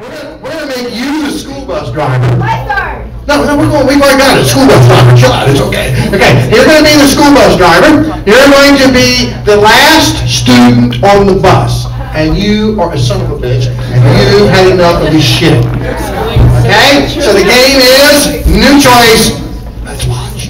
We're gonna, we're gonna make you the school bus driver. Lifeguard. No, no, we're going, we've already got a school bus driver, chill out, it's okay. Okay, you're gonna be the school bus driver, you're going to be the last student on the bus, and you are a son of a bitch, and you've had enough of this shit. Okay, so the game is, new choice, let's watch.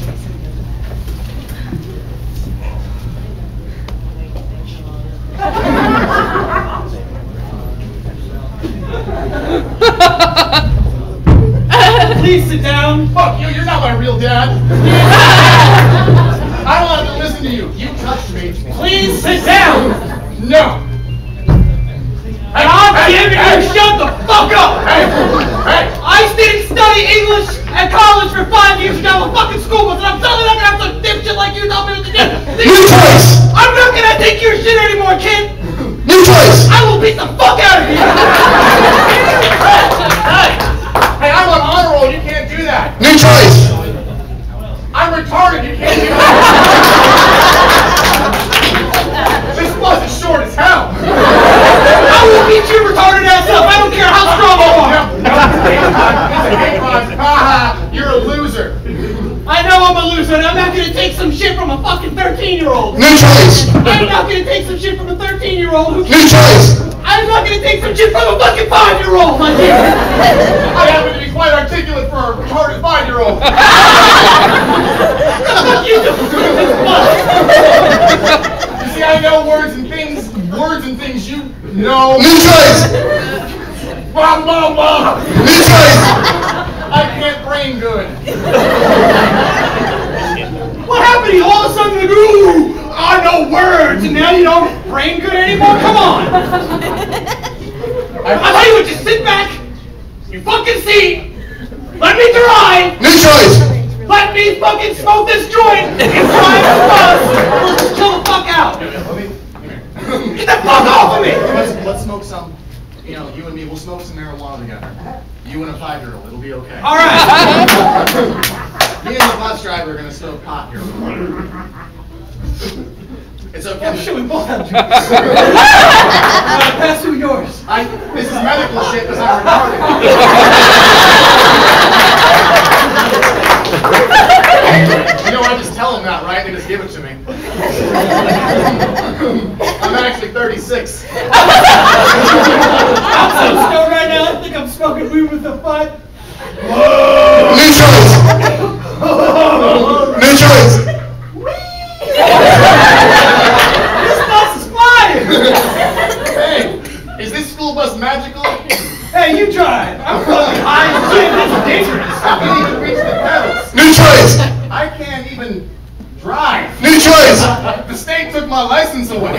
Please sit down. Fuck you, you're not my real dad. I don't want to listen to you. You touched me. Please sit down. No. And I'm giving you shut the fuck up. Hey, hey. I didn't study English at college for five years and now I'm a fucking school bus and I'm telling them I'm gonna have to dipshit like you tell me what to do. Know I'm a loser and I'm not gonna take some shit from a fucking 13 year old. new choice, I'm not gonna take some shit from a 13 year old who new choice. I'm not gonna take some shit from a fucking five year old like you. I happen to be quite articulate for a retarded five-year-old. Fuck you, you You see, I know words and things, words and things you know. New choice, Blah, blah, blah. new choice. I can't brain good. What you? All of a sudden, like, ooh, I know words, and now you don't brain good anymore? Come on. I'll tell you what, just sit back, you fucking see, let me drive, New choice, let me fucking smoke this joint, and drive the bus, we'll just chill the fuck out. Get the fuck off of me! Let's, let's smoke some, you know, you and me, we'll smoke some marijuana together. You and a five-year-old, it'll be okay. All right. Me and the bus driver are gonna smoke pot here. It's Oh, okay. shit, we both have juice. pass through yours. I, this is medical shit because I'm retarded. You know, I just tell them that, right? They just give it to me. I'm actually 36. school bus magical? hey, you tried. I'm fucking high as shit. That's dangerous. I can't even reach the pedals. New choice. I can't even drive. New choice. the state took my license away.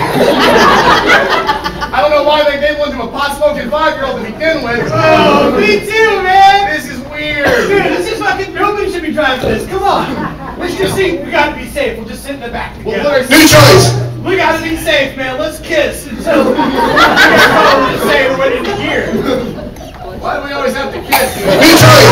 I don't know why they gave one to a pot-smoking five-year-old to begin with. Oh, me too, man. This is weird. Dude, this is fucking, nobody should be driving this. Come on. Let's just see. We gotta be safe. We'll just sit in the back together. Well, New choice. We gotta be safe, man. Let's kiss. So, Why do we always have to kiss? He's too.